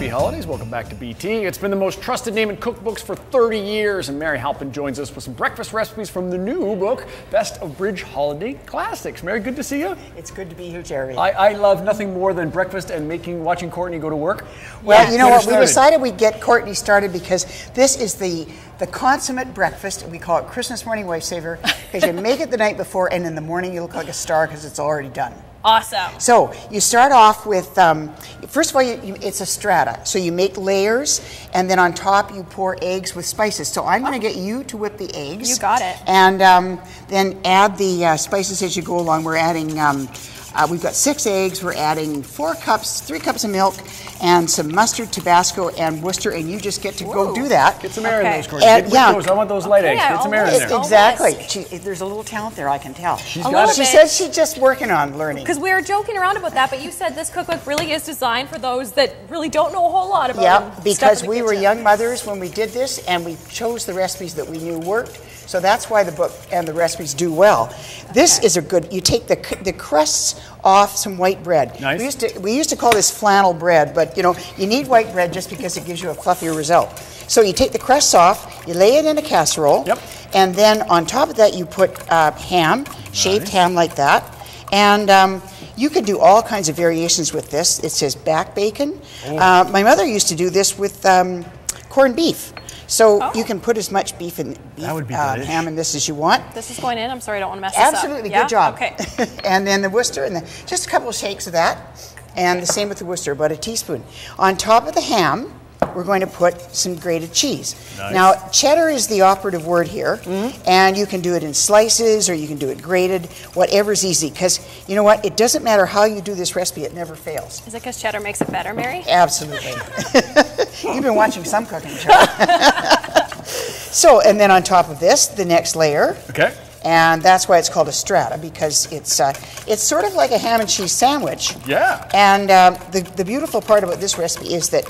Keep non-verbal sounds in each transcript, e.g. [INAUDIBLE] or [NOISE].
Happy holidays. Welcome back to BT. It's been the most trusted name in cookbooks for 30 years, and Mary Halpen joins us with some breakfast recipes from the new book, Best of Bridge Holiday Classics. Mary, good to see you. It's good to be here, Jerry. I, I love nothing more than breakfast and making watching Courtney go to work. well, Yeah. you know Get her what? We decided we'd get Courtney started because this is the the consummate breakfast. We call it Christmas morning wife saver [LAUGHS] because you make it the night before, and in the morning you look like a star because it's already done. Awesome. So you start off with, um, first of all, you, you, it's a strata. So you make layers, and then on top you pour eggs with spices. So I'm going to get you to whip the eggs. You got it. And um, then add the uh, spices as you go along. We're adding, um, uh, we've got six eggs. We're adding four cups, three cups of milk, and some mustard, Tabasco, and Worcester. And you just get to go do that. Get some air in Okay. those, Courtney. And- Get yeah. those. I want those light Okay, eggs. Get some air in there. Exactly. She, there's a little talent there, I can tell. She's A got it. She bit. says she's just working on learning. Because we were joking around about that, but you said this cookbook really is designed for those that really don't know a whole lot about Yeah, stuff because in the we were young mothers when we did this, and we chose the recipes that we knew worked. So that's why the book and the recipes do well. This is a good. You take the the crusts off some white bread. Nice. We used to we used to call this flannel bread, but you know you need white bread just because it gives you a fluffier result. So you take the crusts off, you lay it in a casserole, Yep. and then on top of that you put uh, ham, shaved ham like that, and. Um, you could do all kinds of variations with this. It says back bacon. Oh. Uh, my mother used to do this with um, corned beef. So Oh. you can put as much beef and beef, be uh, ham in this as you want. This is going in. I'm sorry, I don't want to mess this up. Absolutely, Yeah? good job. Okay. [LAUGHS] and then the Worcester, and the, just a couple of shakes of that, and the same with the Worcester, about a teaspoon. On top of the ham, we're going to put some grated cheese. Nice. Now, cheddar is the operative word here, Mm-hmm. and you can do it in slices or you can do it grated, whatever's easy. Because you know what? It doesn't matter how you do this recipe; it never fails. Is it because cheddar makes it better, Mary? Absolutely. [LAUGHS] You've been watching some cooking show. [LAUGHS] so, and then on top of this, the next layer. Okay. And that's why it's called a strata because it's uh, it's sort of like a ham and cheese sandwich. Yeah. And um, the the beautiful part about this recipe is that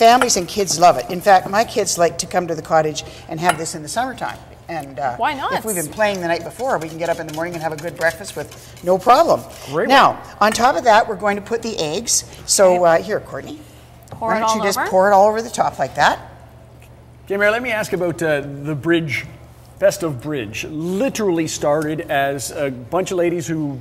families and kids love it. In fact, my kids like to come to the cottage and have this in the summertime. And uh, Why not? If we've been playing the night before, we can get up in the morning and have a good breakfast with no problem. Great Now, on top of that, we're going to put the eggs. So uh, here, Courtney. Pour Why it don't all you just pour it all over the top like that? Okay, Mary, let me ask about uh, the bridge, Best of Bridge. Literally started as a bunch of ladies who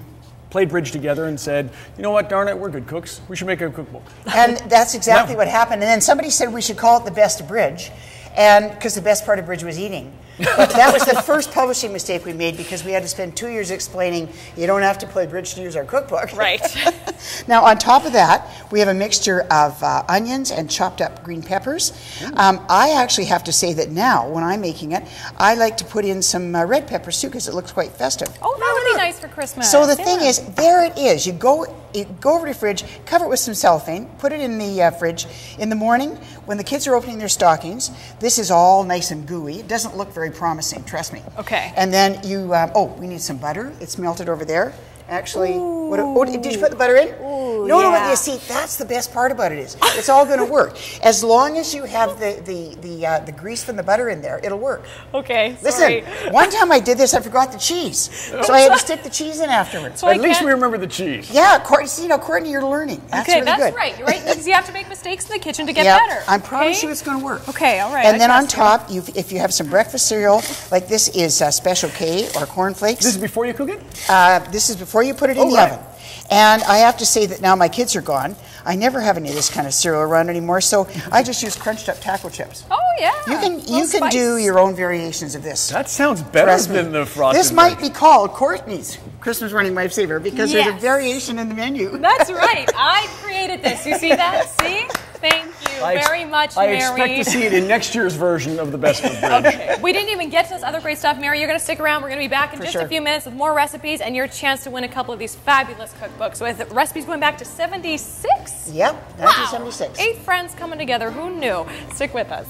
played bridge together and said, you know what, darn it, we're good cooks. We should make a cookbook. And that's [LAUGHS] exactly No. what happened. And then somebody said we should call it the best of bridge, and because the best part of bridge was eating. But that was the [LAUGHS] first publishing mistake we made because we had to spend two years explaining you don't have to play bridge to use our cookbook. Right. [LAUGHS] now, on top of that, we have a mixture of uh, onions and chopped up green peppers. Um, I actually have to say that now, when I'm making it, I like to put in some uh, red peppers too because it looks quite festive. Oh, that would be nice for Christmas. So the thing is, there it is. You go, you go over to the fridge, cover it with some cellophane, put it in the uh, fridge. In the morning, when the kids are opening their stockings, this is all nice and gooey. It doesn't look very promising, trust me. Okay. And then you, um, oh, we need some butter. It's melted over there. Actually, what, did you put the butter in? Ooh, no, no, yeah. no. You see, that's the best part about it is it's all going to work [LAUGHS] as long as you have the the the, uh, the grease from the butter in there. It'll work. Okay, Listen, sorry. [LAUGHS] one time I did this, I forgot the cheese, so I had to [LAUGHS] stick the cheese in afterwards. So I At least can't- we remember the cheese. Yeah, Courtney, see, you know, Courtney, you're learning. That's okay, really that's good. right. You're right. Because you have to make mistakes in the kitchen to get yeah, better. I promise okay? you it's going to work. Okay, all right, And I then on top, you if you have some breakfast cereal, like this is uh, Special K or cornflakes. This is before you cook it? Uh, this is before you put it in Oh, the right. oven. And I have to say that now my kids are gone. I never have any of this kind of cereal around anymore, so mm-hmm. I just use crunched up taco chips. Oh yeah. You can you can do your own variations of this. That sounds better Trust me. than the frosted This might bridge. be called Courtney's Christmas Running lifesaver because there's a variation in the menu. That's [LAUGHS] right. I created this. You see that? See? Thank you I ex- very much, I Mary. expect to see it in next year's version of the Best of [LAUGHS] Bridge. Okay. We didn't even get to this other great stuff. Mary, you're going to stick around. We're going to be back in For just sure. a few minutes with more recipes and your chance to win a couple of these fabulous cookbooks with recipes going back to 76. Yep, Wow. 1976. Eight friends coming together. Who knew? Stick with us.